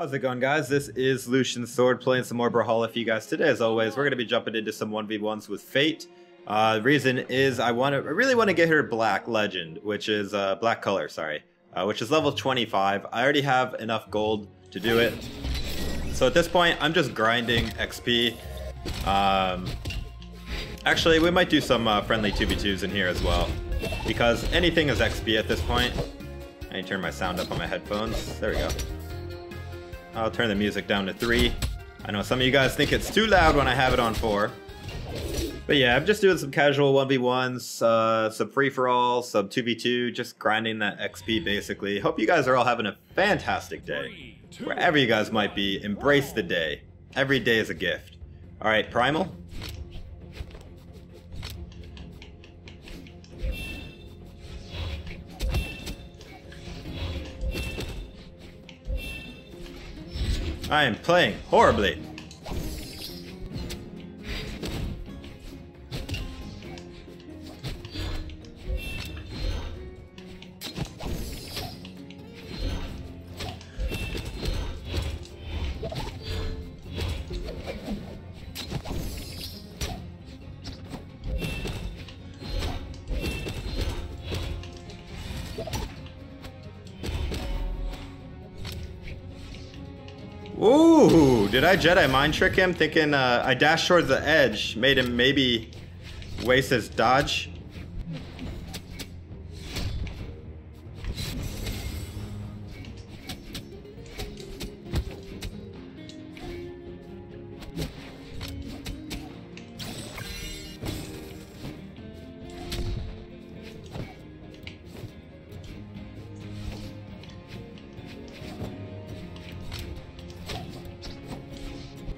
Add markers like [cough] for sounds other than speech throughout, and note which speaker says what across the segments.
Speaker 1: How's it going, guys? This is Lucian Sword playing some more Brawlhalla for you guys today. As always, we're going to be jumping into some 1v1s with Fait. Uh, the reason is I want to, I really want to get her Black Legend, which is, uh, Black Color, sorry, uh, which is level 25. I already have enough gold to do it. So at this point, I'm just grinding XP. Um, actually, we might do some uh, friendly 2v2s in here as well, because anything is XP at this point. I need to turn my sound up on my headphones. There we go. I'll turn the music down to three. I know some of you guys think it's too loud when I have it on four. But yeah, I'm just doing some casual 1v1s, uh, some free-for-all, some 2v2, just grinding that XP basically. Hope you guys are all having a fantastic day. Wherever you guys might be, embrace the day. Every day is a gift. Alright, Primal? I am playing horribly. did I Jedi mind trick him? Thinking uh, I dashed towards the edge, made him maybe waste his dodge.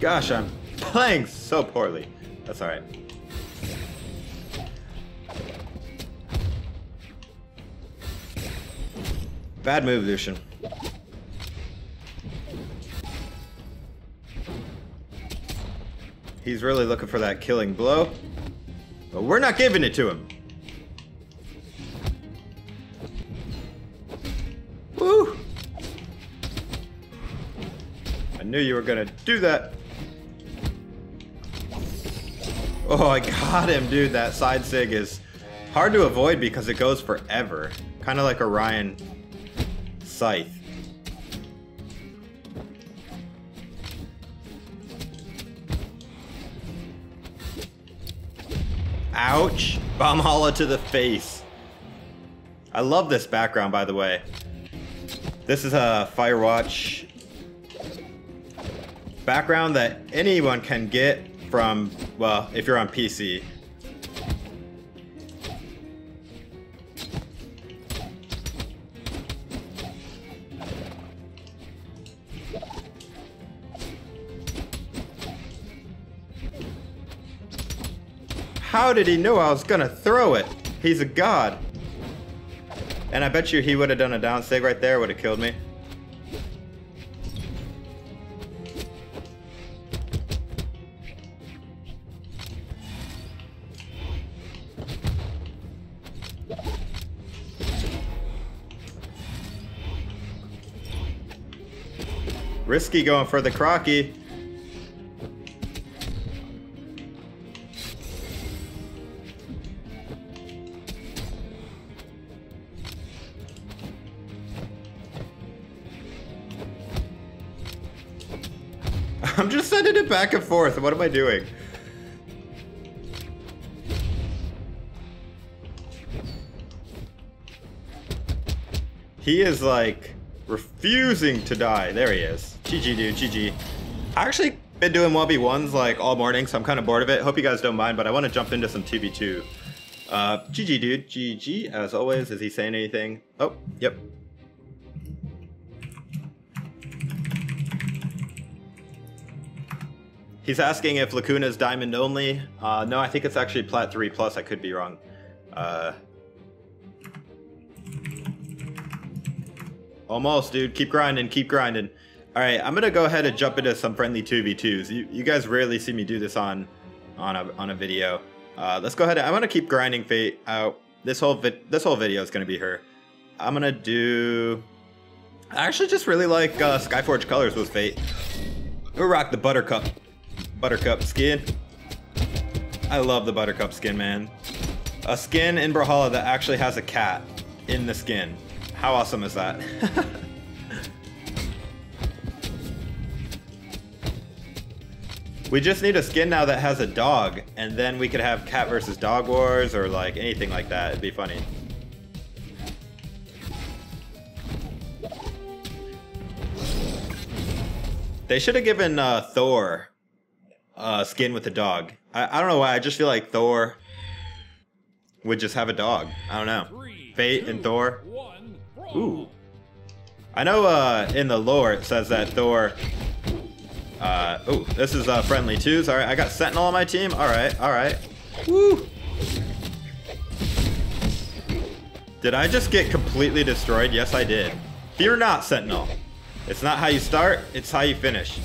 Speaker 1: Gosh, I'm playing so poorly. That's alright. Bad move, Lucian. He's really looking for that killing blow. But we're not giving it to him. Woo! I knew you were gonna do that. Oh, I got him, dude. That side sig is hard to avoid because it goes forever. Kind of like Orion Scythe. Ouch! Bomb to the face. I love this background, by the way. This is a Firewatch background that anyone can get from well, if you're on PC. How did he know I was gonna throw it? He's a god. And I bet you he would have done a down sig right there, would have killed me. Risky going for the crocky. [laughs] I'm just sending it back and forth. What am I doing? He is like refusing to die. There he is. GG, dude. GG. I actually been doing 1v1s like all morning, so I'm kind of bored of it. Hope you guys don't mind, but I want to jump into some 2v2. Uh, GG, dude. GG, as always. Is he saying anything? Oh, yep. He's asking if Lacuna is diamond only. Uh, no, I think it's actually plat 3 plus. I could be wrong. Uh, almost, dude. Keep grinding, keep grinding. All right, I'm gonna go ahead and jump into some friendly 2v2s. You, you guys rarely see me do this on on a, on a video. Uh, let's go ahead. I'm gonna keep grinding Fait out. Uh, this whole this whole video is gonna be her. I'm gonna do. I actually just really like uh, Skyforge colors with Fait. we rock the Buttercup Buttercup skin. I love the Buttercup skin, man. A skin in Brawlhalla that actually has a cat in the skin. How awesome is that? [laughs] We just need a skin now that has a dog, and then we could have cat versus dog wars or like anything like that. It'd be funny. They should have given uh, Thor a uh, skin with a dog. I, I don't know why. I just feel like Thor would just have a dog. I don't know. Fait and Thor. Ooh. I know uh, in the lore it says that Thor uh, oh, this is uh, friendly twos. All right, I got Sentinel on my team. All right, all right. Woo! Did I just get completely destroyed? Yes, I did. Fear not, Sentinel. It's not how you start, it's how you finish.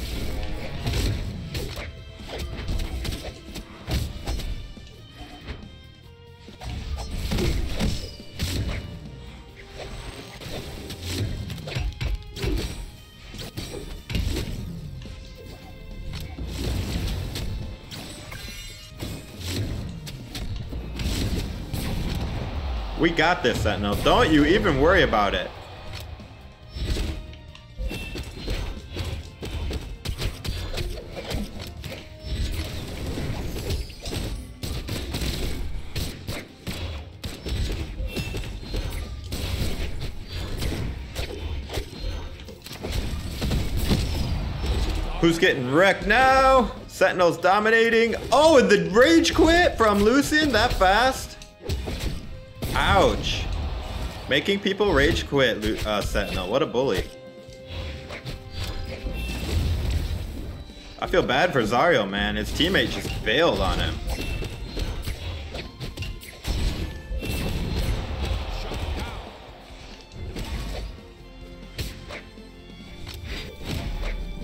Speaker 1: got this, Sentinel. Don't you even worry about it. Who's getting wrecked now? Sentinel's dominating. Oh, and the rage quit from Lucian that fast? Ouch! Making people rage quit, uh, Sentinel. What a bully. I feel bad for Zariel, man. His teammate just bailed on him.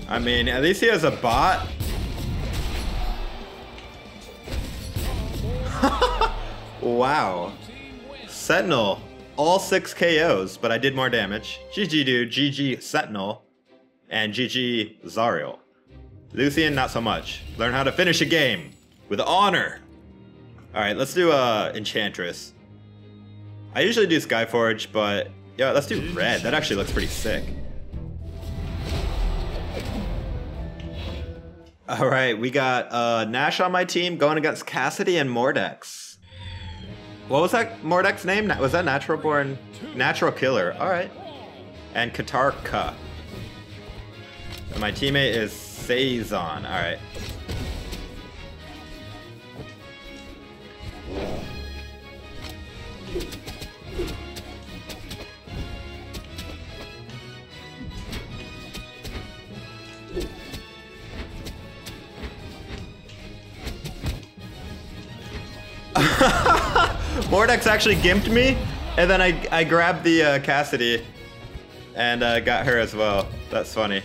Speaker 1: I mean, at least he has a bot. [laughs] wow. Sentinel, all six KOs, but I did more damage. GG dude, GG Sentinel, and GG Zariel. Lucian, not so much. Learn how to finish a game with honor. All right, let's do uh, Enchantress. I usually do Skyforge, but yeah, let's do red. That actually looks pretty sick. All right, we got uh, Nash on my team going against Cassidy and Mordex. What was that Mordex's name? Was that Natural Born? Natural Killer. All right. And Katarka. And my teammate is Saison. All right. Mordex actually gimped me, and then I, I grabbed the uh, Cassidy and uh, got her as well. That's funny.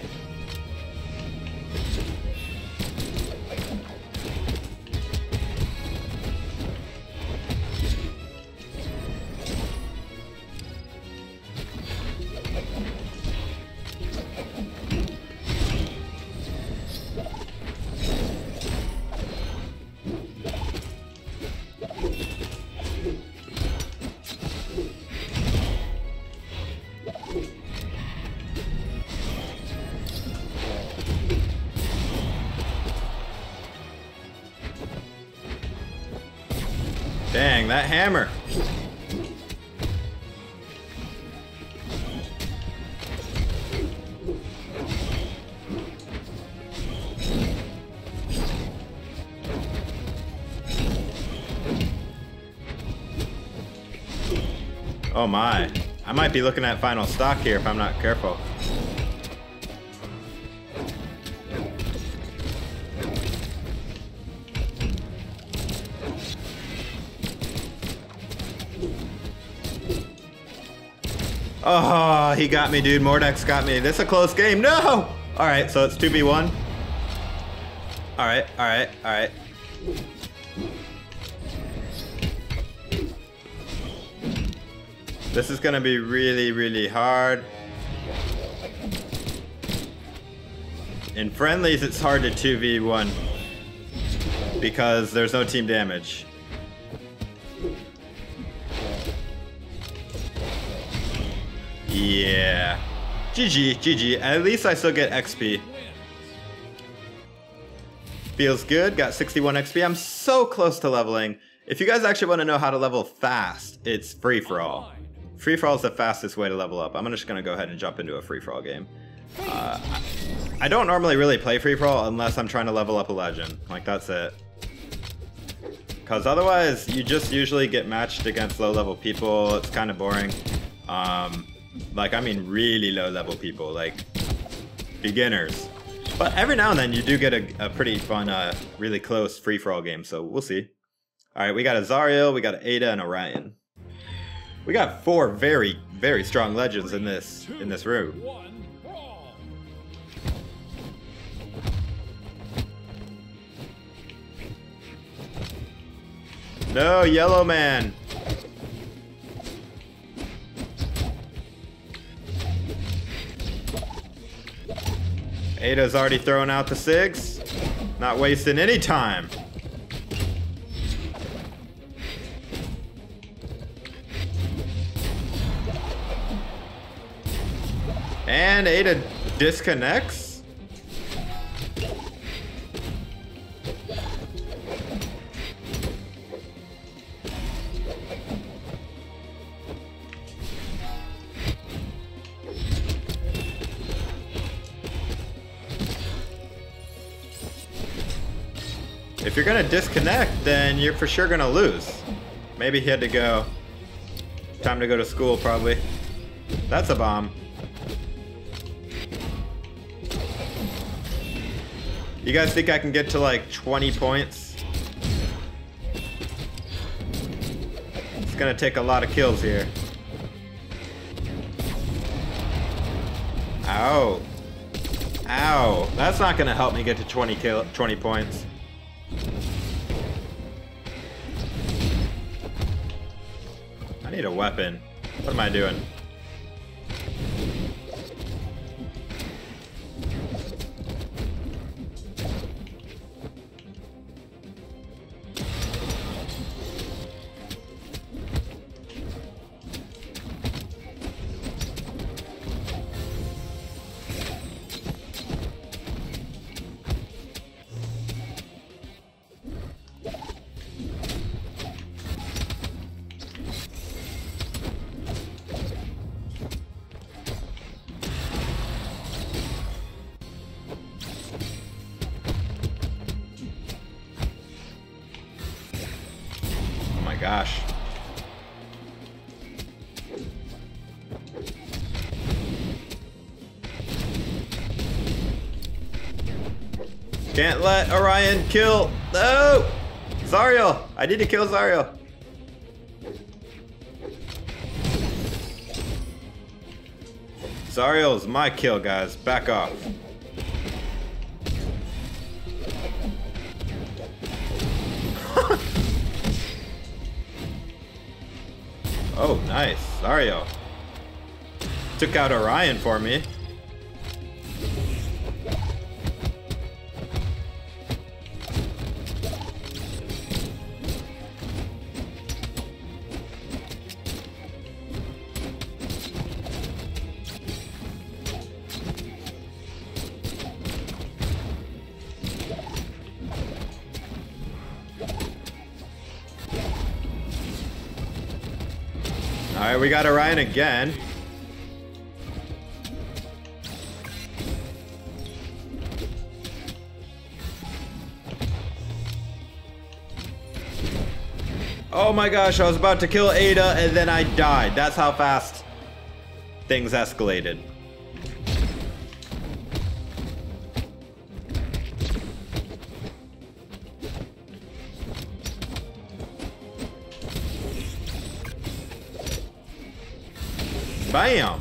Speaker 1: that hammer. Oh my. I might be looking at final stock here if I'm not careful. Oh, he got me, dude. Mordex got me. This is a close game. No! All right, so it's 2v1. All right, all right, all right. This is gonna be really, really hard. In friendlies, it's hard to 2v1 because there's no team damage. Yeah. GG, GG. At least I still get XP. Feels good. Got 61 XP. I'm so close to leveling. If you guys actually want to know how to level fast, it's free-for-all. Free-for-all is the fastest way to level up. I'm just going to go ahead and jump into a free-for-all game. Uh, I don't normally really play free-for-all unless I'm trying to level up a legend. Like, that's it. Because otherwise, you just usually get matched against low-level people. It's kind of boring. Um, like, I mean really low-level people, like beginners. But every now and then you do get a, a pretty fun, uh, really close free-for-all game, so we'll see. All right, we got a Zariel, we got an Ada, and Orion. We got four very, very strong legends in this in this room. No, yellow man. Ada's already throwing out the six. Not wasting any time. And Ada disconnects? If you're gonna disconnect, then you're for sure gonna lose. Maybe he had to go. Time to go to school, probably. That's a bomb. You guys think I can get to like 20 points? It's gonna take a lot of kills here. Ow. Ow. That's not gonna help me get to 20 kill 20 points. need a weapon. What am I doing? gosh. Can't let Orion kill. No! Zariel! I need to kill Zariel. Zariel's my kill, guys. Back off. Oh, nice. Ario. Took out Orion for me. Alright, we got Orion again. Oh my gosh, I was about to kill Ada and then I died. That's how fast things escalated. Bam!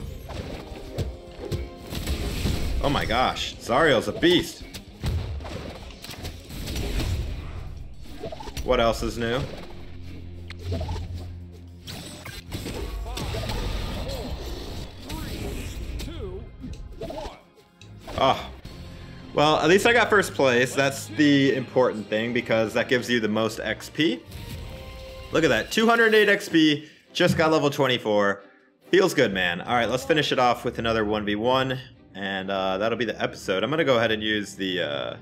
Speaker 1: Oh my gosh, Zariel's a beast. What else is new? Oh. Well, at least I got first place. That's the important thing because that gives you the most XP. Look at that, 208 XP, just got level 24. Feels good, man. All right, let's finish it off with another 1v1, and uh, that'll be the episode. I'm going to go ahead and use the uh,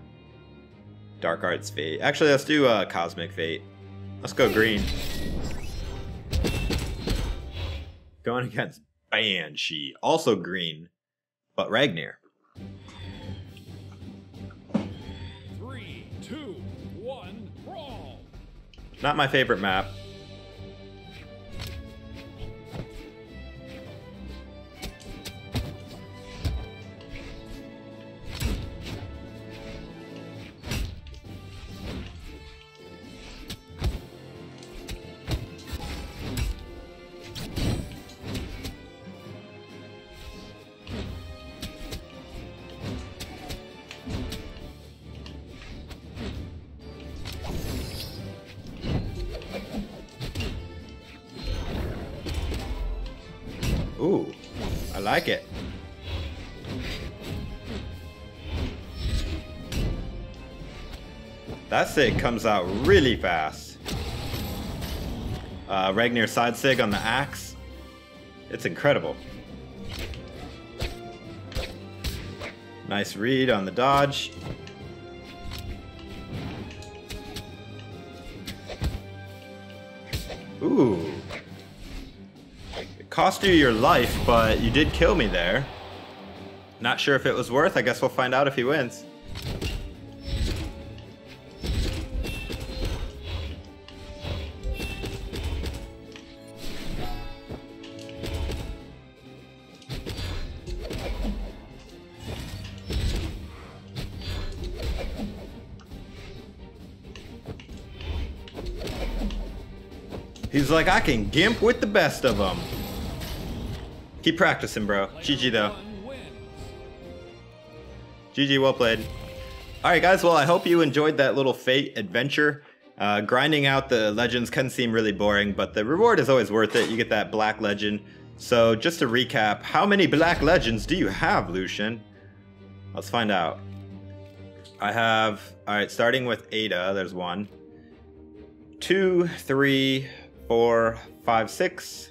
Speaker 1: Dark Arts Fait. Actually, let's do uh, Cosmic Fait. Let's go green. Going against Banshee, also green, but Ragnir. Three, two, one, brawl. Not my favorite map. like it. That sig comes out really fast. Uh, Ragnir side sig on the axe. It's incredible. Nice read on the dodge. Ooh cost you your life, but you did kill me there. Not sure if it was worth. I guess we'll find out if he wins. He's like, I can gimp with the best of them. Keep practicing, bro. GG, though. GG, well played. All right, guys. Well, I hope you enjoyed that little Fait adventure. Uh, grinding out the legends can seem really boring, but the reward is always worth it. You get that black legend. So just to recap, how many black legends do you have, Lucian? Let's find out. I have, all right, starting with Ada, there's one, two, three, four, five, six,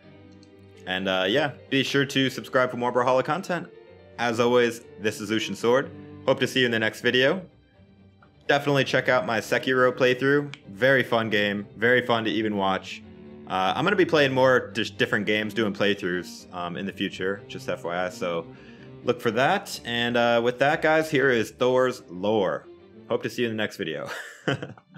Speaker 1: And uh, yeah, be sure to subscribe for more Brawlhalla content. As always, this is Lucian Sword. Hope to see you in the next video. Definitely check out my Sekiro playthrough. Very fun game, very fun to even watch. Uh, I'm going to be playing more just different games, doing playthroughs um, in the future, just FYI. So look for that. And uh, with that, guys, here is Thor's lore. Hope to see you in the next video. [laughs]